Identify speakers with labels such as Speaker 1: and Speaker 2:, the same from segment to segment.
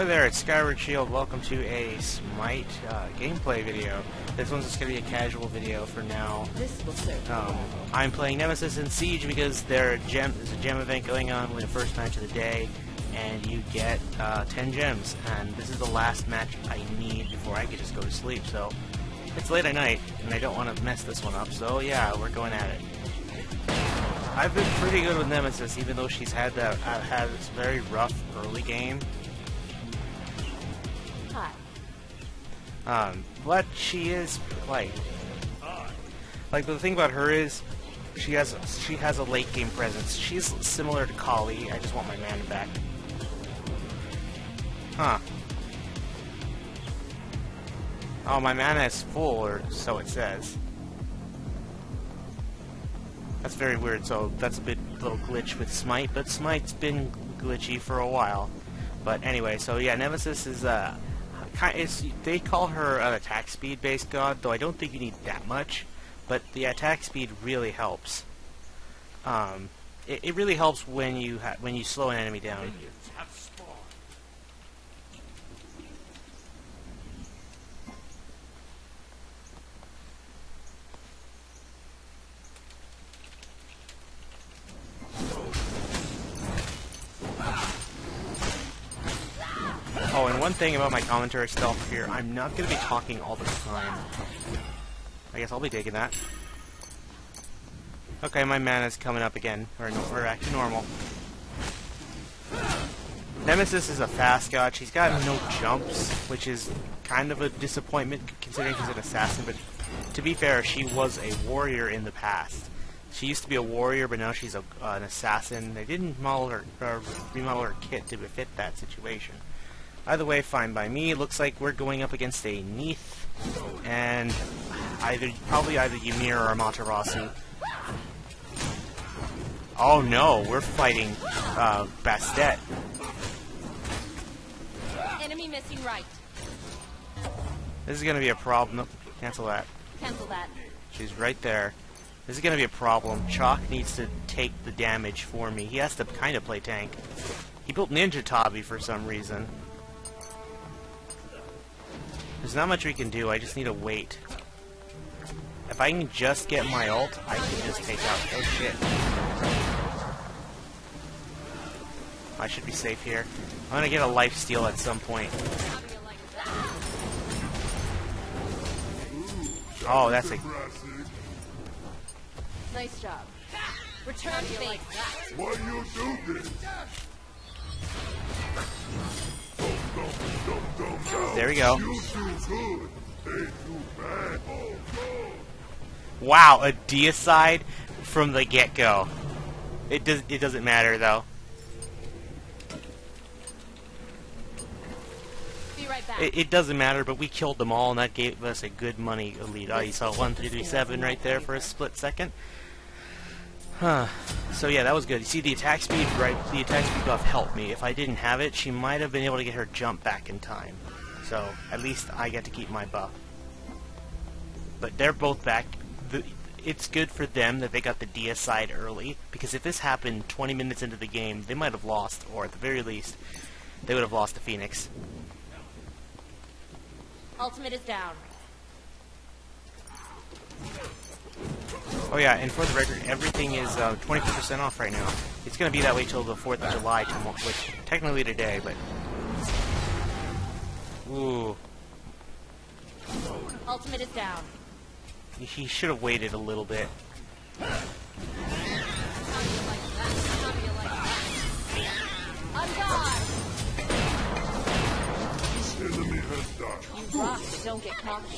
Speaker 1: Hi there, it's Skyward Shield. Welcome to a Smite uh, gameplay video. This one's just going to be a casual video for now.
Speaker 2: This will serve.
Speaker 1: Um, I'm playing Nemesis and Siege because there gem, there's a gem event going on with the first match of the day, and you get uh, 10 gems. And this is the last match I need before I can just go to sleep. So it's late at night, and I don't want to mess this one up. So yeah, we're going at it. I've been pretty good with Nemesis, even though she's had that uh, had this very rough early game. Um, but she is like, like the thing about her is, she has she has a late game presence. She's similar to Kali. I just want my mana back. Huh. Oh, my mana is full, or so it says. That's very weird. So that's a bit little glitch with Smite, but Smite's been glitchy for a while. But anyway, so yeah, Nemesis is uh. It's, they call her an attack speed based god, though I don't think you need that much. But the attack speed really helps. Um, it, it really helps when you when you slow an enemy down. One thing about my commentary stuff here, I'm not going to be talking all the time. I guess I'll be taking that. Okay, my mana's coming up again, or, no, or actually normal. Nemesis is a fast god. She's got no jumps, which is kind of a disappointment considering she's an assassin, but to be fair, she was a warrior in the past. She used to be a warrior, but now she's a, uh, an assassin. They didn't model her, uh, remodel her kit to fit that situation. Either way, fine by me. Looks like we're going up against a Neith, and either probably either Ymir or Amaterasu. Oh no, we're fighting uh, Bastet.
Speaker 2: Enemy missing right.
Speaker 1: This is gonna be a problem. Nope, cancel that.
Speaker 2: Cancel that.
Speaker 1: She's right there. This is gonna be a problem. Chalk needs to take the damage for me. He has to kind of play tank. He built Ninja Tabi for some reason. There's not much we can do, I just need to wait. If I can just get my ult, I can just take out... Oh shit. I should be safe here. I'm gonna get a life steal at some point. Oh, that's a...
Speaker 2: Nice job. Return fate.
Speaker 3: Why you do this?
Speaker 1: There we go.
Speaker 3: You do good, they do bad. No!
Speaker 1: Wow, a deicide from the get-go. It does. It doesn't matter though.
Speaker 2: Be right back.
Speaker 1: It, it doesn't matter, but we killed them all, and that gave us a good money elite. Oh, you saw one three three seven right there for a split second. Huh. So yeah, that was good. You see, the attack speed, right? The attack speed buff helped me. If I didn't have it, she might have been able to get her jump back in time. So at least I get to keep my buff. But they're both back. The, it's good for them that they got the deicide early, because if this happened 20 minutes into the game, they might have lost, or at the very least, they would have lost to Phoenix.
Speaker 2: Ultimate is down.
Speaker 1: Oh yeah, and for the record, everything is uh, 25% off right now. It's going to be that way till the 4th of July, tomorrow, which technically today, but... Ooh,
Speaker 2: Ultimate is down.
Speaker 1: he should have waited a little bit.
Speaker 3: Enemy has died.
Speaker 2: You rock, but don't get cocky.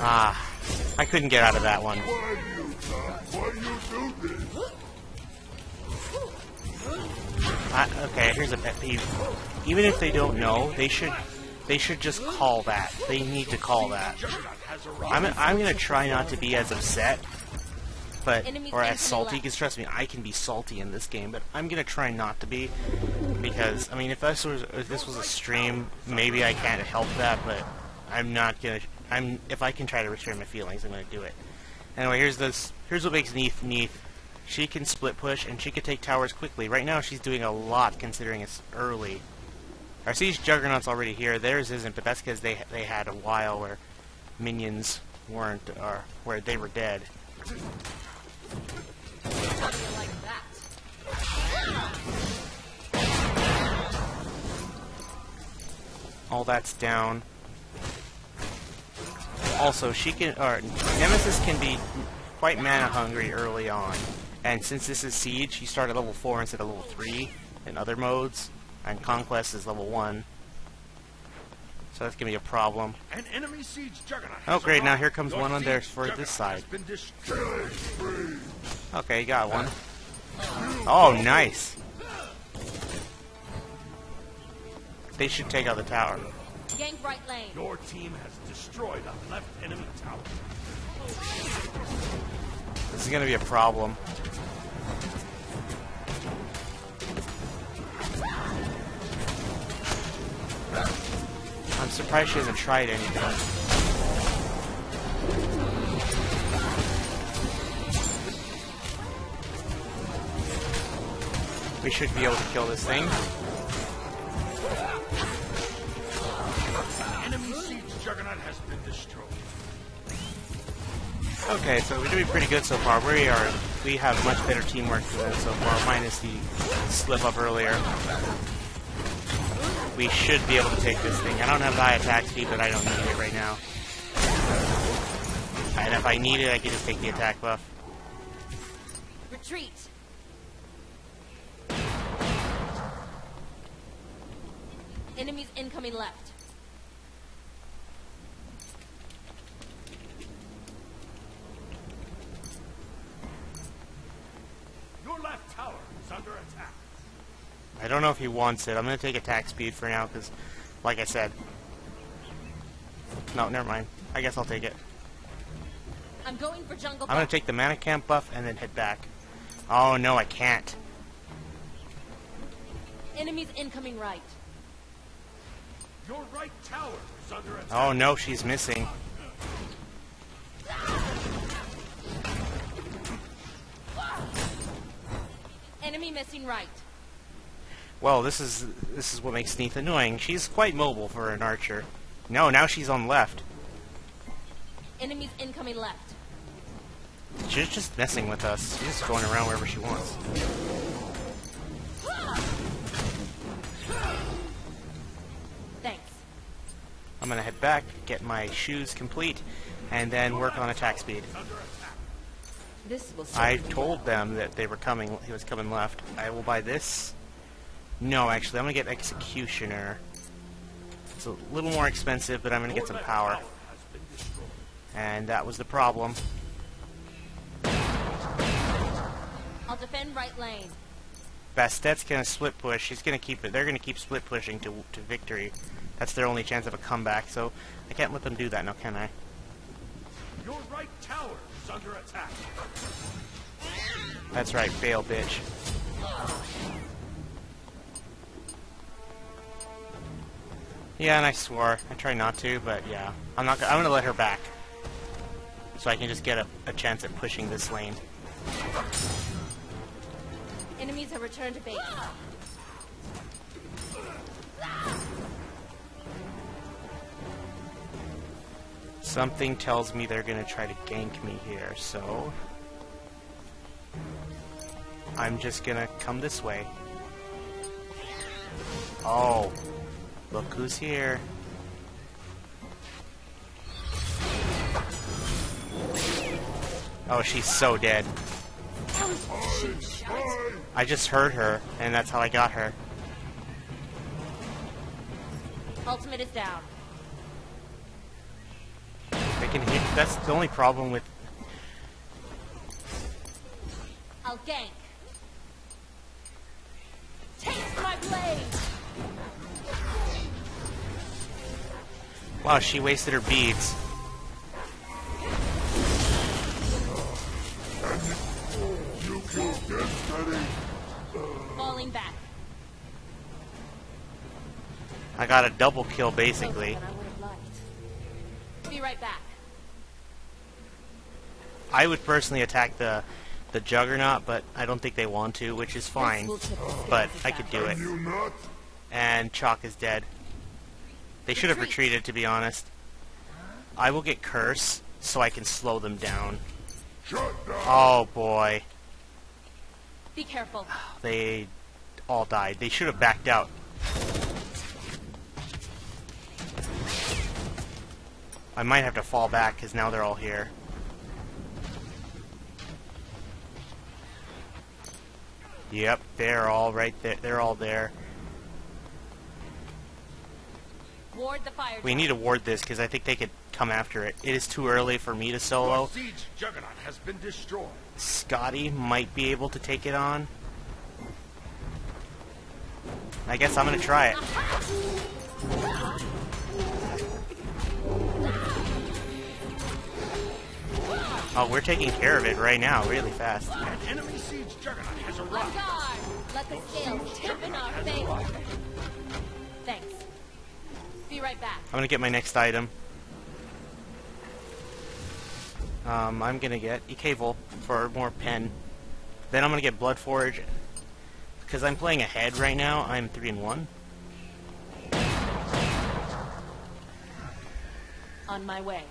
Speaker 1: Ah, I couldn't get out of that one.
Speaker 3: Why you, you do this?
Speaker 1: I, okay, here's a pet peeve. Even if they don't know, they should they should just call that. They need to call that. I'm I'm gonna try not to be as upset, but or as salty. Because trust me, I can be salty in this game, but I'm gonna try not to be. Because I mean, if this was if this was a stream, maybe I can't help that, but I'm not gonna. I'm if I can try to restrain my feelings, I'm gonna do it. Anyway, here's this. Here's what makes Neith Neith. She can split push, and she can take towers quickly. Right now, she's doing a lot, considering it's early. Our siege juggernaut's already here. Theirs isn't, but that's because they they had a while where minions weren't, or where they were dead. All that's down. Also, she can, or Nemesis can be quite mana hungry early on, and since this is Siege, you start at level four instead of level three in other modes, and Conquest is level one. So that's gonna be a problem.
Speaker 3: An enemy siege juggernaut.
Speaker 1: Oh, great, now here comes
Speaker 3: Your
Speaker 1: one on there for this side.
Speaker 3: has been destroyed.
Speaker 1: Okay, you got one. Oh, nice. They should take out the tower.
Speaker 2: Gank right lane.
Speaker 3: Your team has destroyed a left enemy tower.
Speaker 1: This is gonna be a problem. I'm surprised she hasn't tried anything. We should be able to kill this thing. Okay, so we're doing pretty good so far. We are we have much better teamwork than so far, minus the slip up earlier. We should be able to take this thing. I don't have high attack speed, but I don't need it right now. And if I need it, I can just take the attack buff.
Speaker 2: Retreat. Enemies incoming left.
Speaker 3: Your left tower is under attack.
Speaker 1: I don't know if he wants it. I'm gonna take attack speed for now, because, like I said. No, never mind. I guess I'll take it.
Speaker 2: I'm going for jungle.
Speaker 1: I'm gonna take the mana camp buff and then head back. Oh no, I can't.
Speaker 2: Enemies incoming right.
Speaker 3: Your right tower is under oh, attack.
Speaker 1: Oh no, she's missing.
Speaker 2: Missing right.
Speaker 1: Well, this is this is what makes Neith annoying. She's quite mobile for an archer. No, now she's on left.
Speaker 2: Enemies incoming left.
Speaker 1: She's just messing with us. She's just going around wherever she wants.
Speaker 2: Thanks.
Speaker 1: I'm gonna head back, get my shoes complete, and then work on attack speed.
Speaker 2: This will.
Speaker 1: I told them that they were coming. He was coming left. I will buy this. No, actually, I'm gonna get executioner. It's a little more expensive, but I'm gonna get some power.
Speaker 3: Tower has been destroyed.
Speaker 1: And that was the problem.
Speaker 2: I'll defend right lane.
Speaker 1: Bastet's gonna split push. He's gonna keep it. They're gonna keep split pushing to to victory. That's their only chance of a comeback. So I can't let them do that now, can I?
Speaker 3: Your right tower is under attack.
Speaker 1: That's right, fail, bitch. Yeah, and I swore. I try not to, but yeah, I'm not. go- I'm gonna let her back, so I can just get a, a chance at pushing this lane.
Speaker 2: Enemies have returned to base.
Speaker 1: Something tells me they're gonna try to gank me here, so I'm just gonna come this way. Oh, look who's here. Oh, she's so dead. I just heard her, and that's how I got her.
Speaker 2: Ultimate is down.
Speaker 1: Can hit. That's the only problem with.
Speaker 2: I'll gank. Taste my blade.
Speaker 1: Wow, she wasted her beads.
Speaker 3: You.
Speaker 2: Falling back.
Speaker 1: I got a double kill basically.
Speaker 2: Closer than I would have liked. Be right back.
Speaker 1: I would personally attack the the Juggernaut, but I don't think they want to, which is fine.
Speaker 2: This will tip the
Speaker 1: But I could do it.
Speaker 3: Can you not?
Speaker 1: And Chalk is dead. They should have retreated, to be honest. I will get Curse, so I can slow them down. Oh boy.
Speaker 2: Be careful.
Speaker 1: They all died. They should have backed out. I might have to fall back because now they're all here. Yep, they're all right there. They're all there.
Speaker 2: Ward the fire.
Speaker 1: We need to ward this because I think they could come after it. It is too early for me to solo.
Speaker 3: The siege juggernaut has been destroyed.
Speaker 1: Scotty might be able to take it on. I guess I'm gonna try it. Oh, we're taking care of it right now, really fast.
Speaker 3: An enemy siege juggernaut has
Speaker 2: On
Speaker 3: arrived.
Speaker 2: guard. Let the scales tip in our favor. Thanks. Be right back.
Speaker 1: I'm gonna get my next item. Um, I'm gonna get Ecaval for more pen. Then I'm gonna get Blood Forge. Because I'm playing ahead right now, I'm 3 and 1.
Speaker 2: On my way.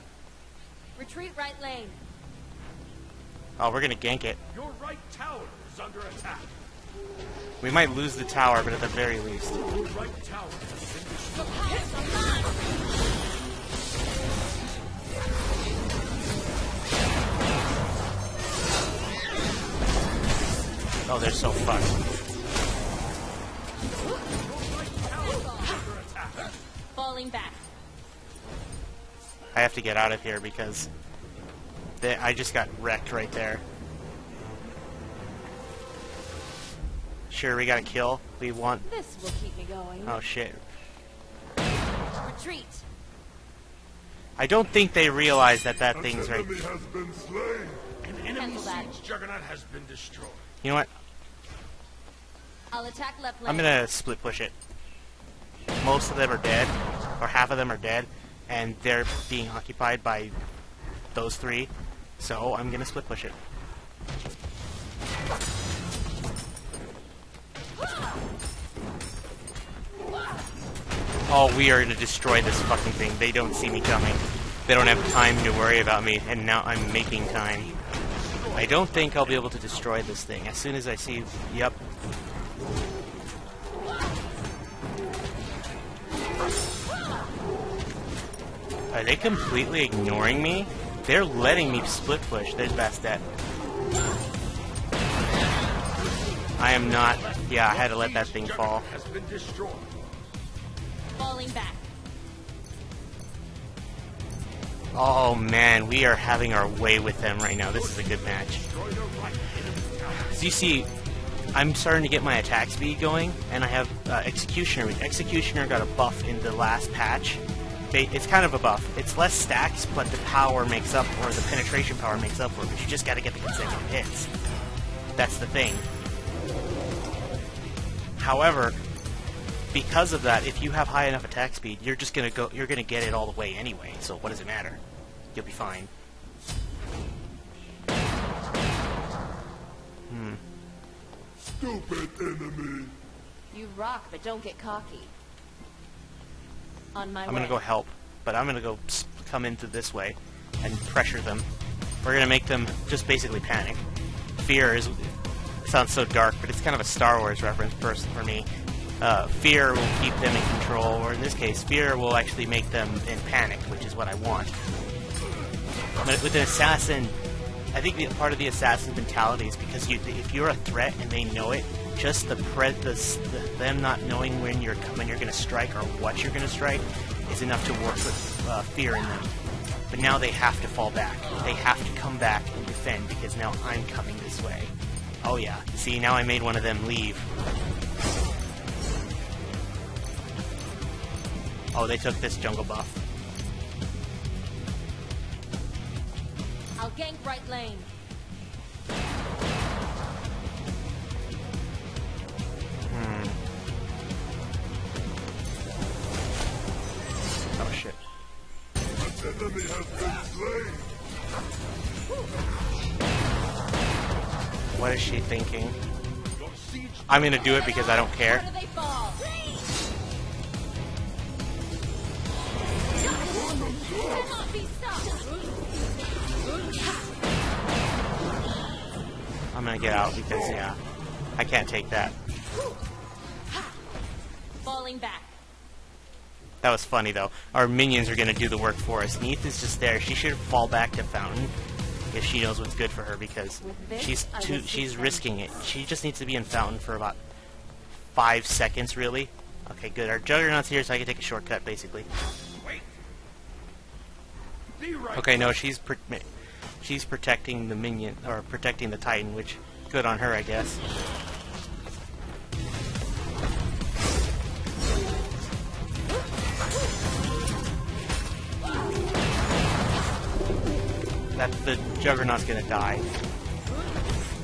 Speaker 2: Retreat right lane.
Speaker 1: Oh, we're gonna gank it.
Speaker 3: Your right tower is under attack.
Speaker 1: We might lose the tower, but at the very least.
Speaker 3: Right tower has been destroyed.
Speaker 2: The powers are mine.
Speaker 1: Oh, they're so fucked.
Speaker 2: Falling back.
Speaker 1: I have to get out of here because they, I just got wrecked right there. Sure, we got a kill. We want.
Speaker 2: This will keep me going.
Speaker 1: Oh shit.
Speaker 2: Retreat.
Speaker 1: I don't think they realize that that
Speaker 3: An
Speaker 1: thing's right.
Speaker 3: enemy has been slain.
Speaker 4: An enemy
Speaker 2: Cancel
Speaker 4: siege juggernaut has been destroyed.
Speaker 1: You know what?
Speaker 2: I'll attack left lane.
Speaker 1: I'm gonna split push it. Most of them are dead, or half of them are dead, and they're being occupied by those three. So I'm gonna split push it. Oh, we are gonna destroy this fucking thing. They don't see me coming. They don't have time to worry about me, and now I'm making time. I don't think I'll be able to destroy this thing. As soon as I see, yep, Are they completely ignoring me? They're letting me split push. There's Bastet. I am not. Yeah, I had to let that thing fall.
Speaker 2: Back.
Speaker 1: Oh man, we are having our way with them right now. This is a good match. So you see, I'm starting to get my attack speed going, and I have uh, Executioner. Executioner got a buff in the last patch. It's kind of a buff. It's less stacks, but the power makes up, or the penetration power makes up for it. But you just got to get the consecutive hits. That's the thing. However, because of that, if you have high enough attack speed, you're just gonna go. You're gonna get it all the way anyway. So what does it matter? You'll be fine. Hmm.
Speaker 3: Stupid enemy.
Speaker 2: You rock, but don't get cocky. On my
Speaker 1: I'm gonna go help, but I'm gonna go s- come into this way and pressure them. We're gonna make them just basically panic. Fear is sounds so dark, but it's kind of a Star Wars reference person for me. Uh, fear will keep them in control, or in this case, fear will actually make them in panic, which is what I want. But with an assassin, I think the, part of the assassin mentality is because you, if you're a threat and they know it, just the, pre- the, the them not knowing when you're when you're going to strike or what you're going to strike is enough to work with uh, fear in them. But now they have to fall back. They have to come back and defend because now I'm coming this way. Oh yeah. See, now I made one of them leave. Oh, they took this jungle buff.
Speaker 2: I'll gank right lane. Hmm.
Speaker 1: Oh shit.
Speaker 3: An enemy has been slain.
Speaker 1: What is she thinking? I'm gonna do it because I don't care. Gonna get out because, yeah, I can't take that.
Speaker 2: Falling back.
Speaker 1: That was funny though. Our minions are gonna do the work for us. Neith is just there. She should fall back to Fountain if she knows what's good for her because she's too she's risking it. She just needs to be in Fountain for about five seconds really. Okay, good. Our Juggernaut's here so I can take a shortcut basically.
Speaker 4: wait. Be right.
Speaker 1: Okay, no, she's pr- she's protecting the minion or protecting the Titan, which good on her, I guess. That the Juggernaut's gonna die.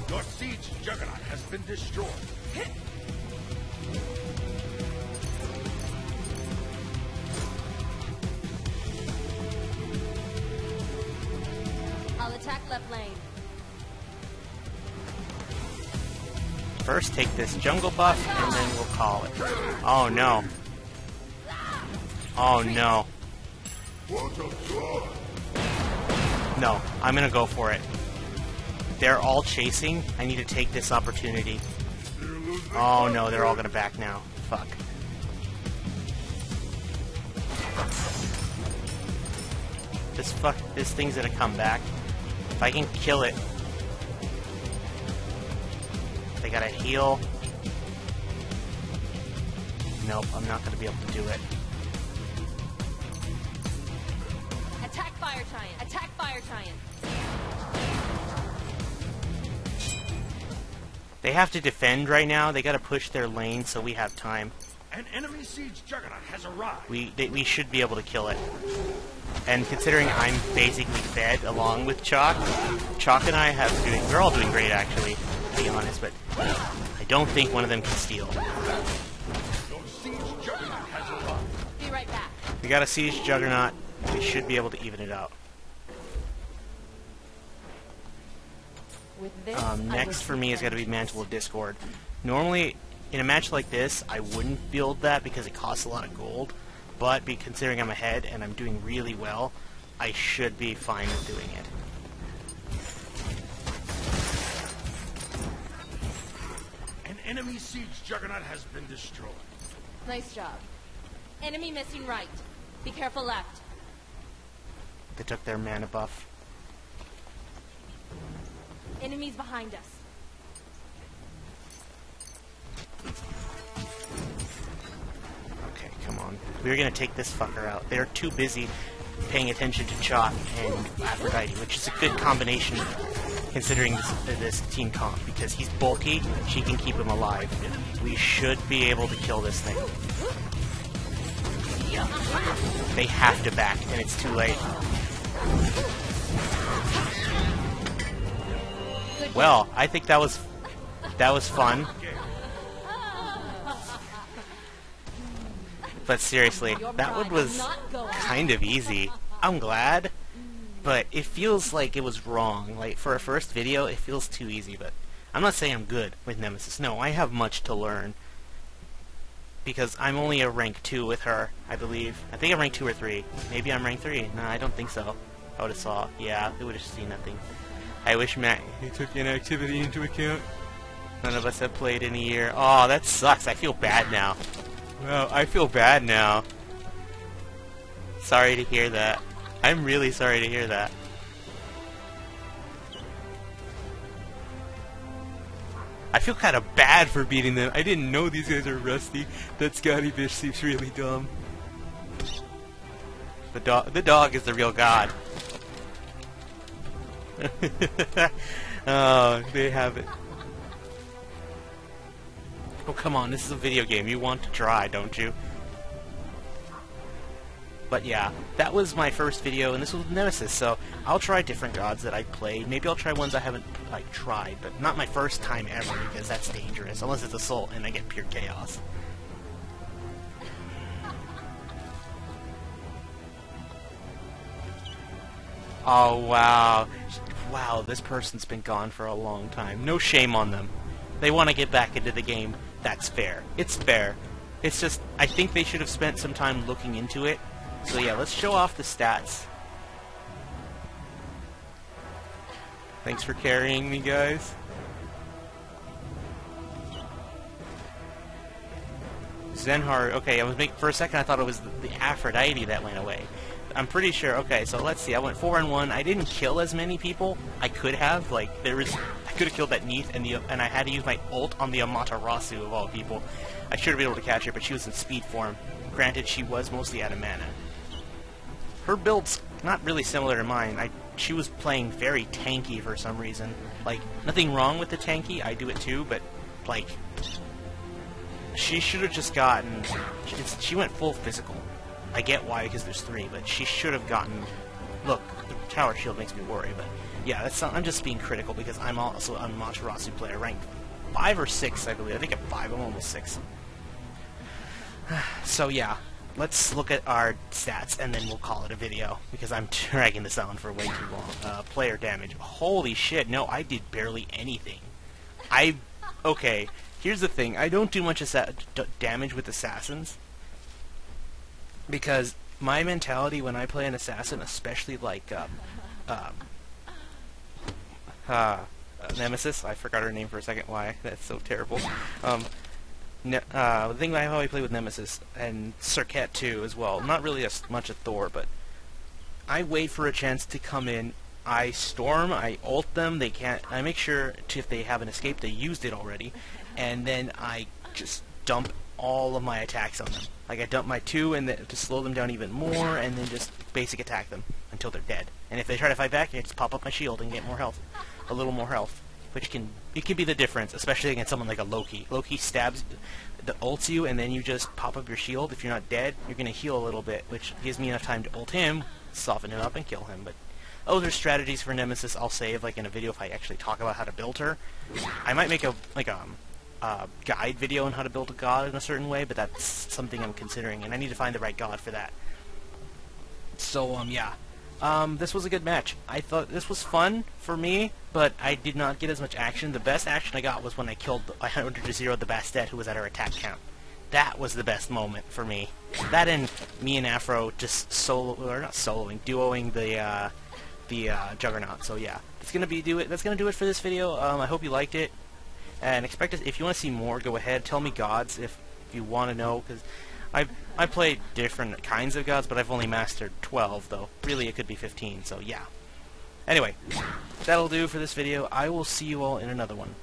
Speaker 4: Your siege juggernaut has been destroyed.
Speaker 2: I'll attack left lane.
Speaker 1: First, take this jungle buff, and then we'll call it. Oh no. Oh no. No, I'm gonna go for it. They're all chasing. I need to take this opportunity. Oh no, they're all gonna back now. Fuck. This fuck, this thing's gonna come back. If I can kill it, they gotta heal. Nope, I'm not gonna be able to do it.
Speaker 2: Attack fire giant. Attack fire giant.
Speaker 1: They have to defend right now. They gotta push their lane so we have time.
Speaker 4: An enemy siege juggernaut has arrived.
Speaker 1: We they, we should be able to kill it. And considering I'm basically fed along with Chalk, Chalk and I have doing we're all doing great actually, to be honest, but I don't think one of them can steal.
Speaker 4: Your siege juggernaut has arrived.
Speaker 2: Be right.
Speaker 1: We got a siege juggernaut. We should be able to even it out.
Speaker 2: This,
Speaker 1: Um, next for me is going to be Mantle of Discord. Normally, in a match like this, I wouldn't build that because it costs a lot of gold. But be considering I'm ahead and I'm doing really well, I should be fine with doing it.
Speaker 4: Enemy siege juggernaut has been destroyed.
Speaker 2: Nice job. Enemy missing right. Be careful left.
Speaker 1: They took their mana buff.
Speaker 2: Enemies behind us.
Speaker 1: Okay, come on. We're gonna take this fucker out. They're too busy paying attention to Chalk and Aphrodite, which is a good combination considering this, this team comp, because he's bulky, she can keep him alive. We should be able to kill this thing. They have to back, and it's too late. Well, I think that was that was fun. But seriously, that one was
Speaker 2: will not go
Speaker 1: kind of easy. I'm glad, but it feels like it was wrong. Like for a first video, it feels too easy. But I'm not saying I'm good with Nemesis. No, I have much to learn because I'm only a rank two with her. I believe. I think I'm rank two or three. Maybe I'm rank three. No, I don't think so. I would have saw. Yeah, it would have seen nothing. I wish Matt he took inactivity into account. None of us have played in a year. Oh, that sucks. I feel bad now. Well, I feel bad now. Sorry to hear that. I'm really sorry to hear that. I feel kind of bad for beating them. I didn't know these guys are rusty. That Scotty bitch seems really dumb. The dog, the dog is the real god. oh, they have it. Oh, come on, this is a video game. You want to try, don't you? But yeah, that was my first video, and this was Nemesis, so I'll try different gods that I played. Maybe I'll try ones I haven't, like, tried, but not my first time ever, because that's dangerous, unless it's Assault and I get pure chaos. Oh, wow. wow, this person's been gone for a long time. No shame on them. They want to get back into the game. That's fair. It's fair. It's just, I think they should have spent some time looking into it. So yeah, let's show off the stats. Thanks for carrying me, guys. Zenhar, okay, I was for a second I thought it was the, the Aphrodite that went away. I'm pretty sure. Okay, so let's see. I went four and one. I didn't kill as many people. I could have. Like there was, I could have killed that Neith, and the and I had to use my ult on the Amaterasu of all people. I should have been able to catch her, but she was in speed form. Granted, she was mostly out of mana. Her build's not really similar to mine. I she was playing very tanky for some reason. Like nothing wrong with the tanky. I do it too, but like she should have just gotten. She went full physical. I get why, because there's three, but she should have gotten... Look, the tower shield makes me worry, but... Yeah, that's not, I'm just being critical, because I'm also a Amaterasu player, ranked 5 or 6, I believe. I think I'm 5, I'm almost 6. so, yeah. Let's look at our stats, and then we'll call it a video, because I'm dragging this on for way too long. Uh, player damage. Holy shit, no, I did barely anything. I... Okay, here's the thing. I don't do much damage with assassins because my mentality when I play an assassin, especially like um, um, uh, Nemesis, I forgot her name for a second. Why? That's so terrible. Um, ne uh, the thing I how play with Nemesis and Serket too as well. Not really as much a Thor, but I wait for a chance to come in. I storm, I ult them. They can't. I make sure to, if they have an escape, they used it already, and then I just dump all of my attacks on them. Like I dump my two and to slow them down even more, and then just basic attack them until they're dead. And if they try to fight back, I just pop up my shield and get more health, a little more health, which can it can be the difference, especially against someone like a Loki. Loki stabs, the ults you, and then you just pop up your shield. If you're not dead, you're gonna heal a little bit, which gives me enough time to ult him, soften him up, and kill him. But those are strategies for Nemesis. I'll save like in a video if I actually talk about how to build her. I might make a like a um, uh, guide video on how to build a god in a certain way, but that's something I'm considering, and I need to find the right god for that. So, um, yeah. Um, this was a good match. I thought this was fun for me, but I did not get as much action. The best action I got was when I killed, 100 to 0 the Bastet who was at her attack count. That was the best moment for me. That and me and Afro just solo, or not soloing, duoing the, uh, the, uh, Juggernaut. So yeah, that's gonna be do it. That's gonna do it for this video. Um, I hope you liked it and expect us. If you want to see more, go ahead. Tell me gods if, if you want to know, because I I play different kinds of gods, but I've only mastered 12, though. Really, it could be 15. So yeah. Anyway, that'll do for this video. I will see you all in another one.